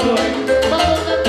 oh mother,